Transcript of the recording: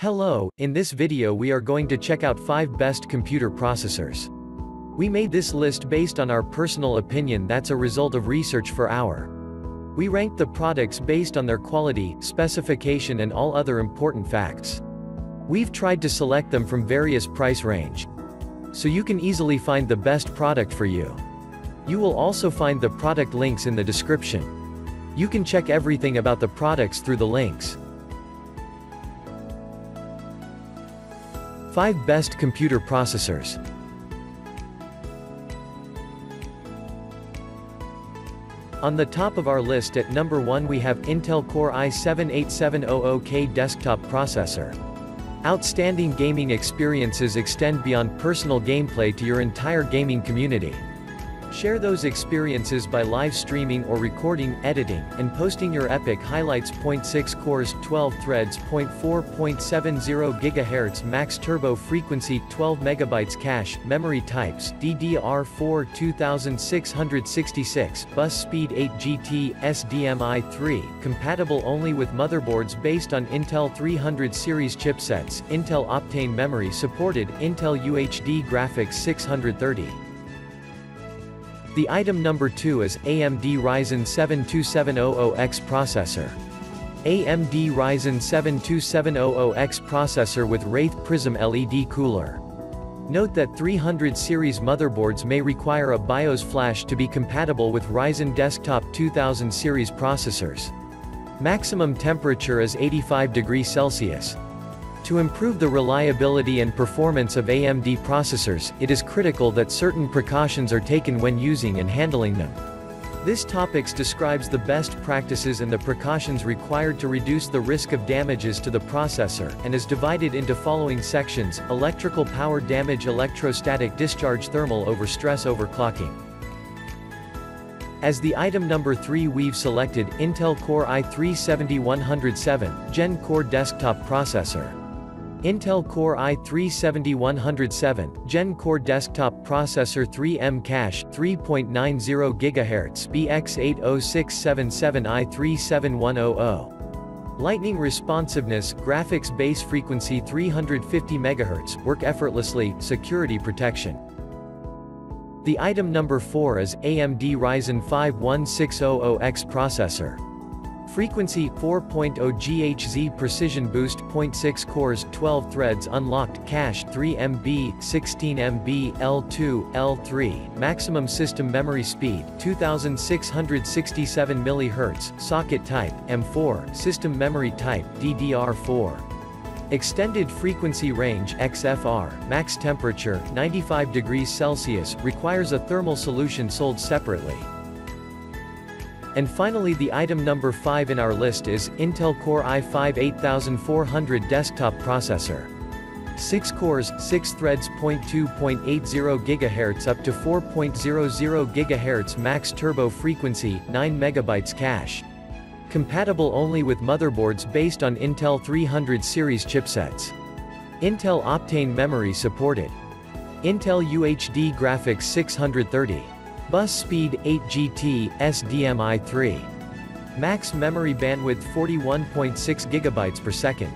Hello, in this video we are going to check out 5 best computer processors. We made this list based on our personal opinion that's a result of research for our. We ranked the products based on their quality, specification and all other important facts. We've tried to select them from various price range. So you can easily find the best product for you. You will also find the product links in the description. You can check everything about the products through the links. 5 Best Computer Processors On the top of our list at number 1 we have Intel Core i7-8700K desktop processor. Outstanding gaming experiences extend beyond personal gameplay to your entire gaming community. Share those experiences by live streaming or recording, editing, and posting your epic highlights. 6 cores, 12 threads. 4.70 GHz max turbo frequency, 12 MB cache, memory types, DDR4 2666, bus speed 8 GT, SDMI 3, compatible only with motherboards based on Intel 300 series chipsets, Intel Optane memory supported, Intel UHD graphics 630. The item number 2 is AMD Ryzen 7 2700X processor. AMD Ryzen 7 2700X processor with Wraith Prism LED cooler. Note that 300 series motherboards may require a BIOS flash to be compatible with Ryzen Desktop 2000 series processors. Maximum temperature is 85 degrees Celsius. To improve the reliability and performance of AMD processors, it is critical that certain precautions are taken when using and handling them. This topics describes the best practices and the precautions required to reduce the risk of damages to the processor, and is divided into following sections, electrical power damage electrostatic discharge thermal overstress overclocking. As the item number 3 we've selected Intel Core i3-7107, Gen Core Desktop Processor. Intel Core i3-7107, Gen Core Desktop Processor 3M Cache, 3.90 GHz BX80677i37100. Lightning responsiveness, graphics base frequency 350 MHz, work effortlessly, security protection. The item number 4 is AMD Ryzen 5 1600X processor. Frequency 4.0 GHz Precision Boost 0.6 cores 12 threads unlocked cache 3 MB 16 MB L2 L3 maximum system memory speed 2667 MHz socket type AM4 system memory type DDR4 Extended frequency range XFR, max temperature 95 degrees Celsius requires a thermal solution sold separately. And finally the item number 5 in our list is, Intel Core i5-8400 desktop processor. 6 cores, 6 threads. 0.2.80 GHz up to 4.00 GHz max turbo frequency, 9 MB cache. Compatible only with motherboards based on Intel 300 series chipsets. Intel Optane memory supported. Intel UHD graphics 630. Bus speed 8 GT, SDMI 3. Max memory bandwidth 41.6 GB per second.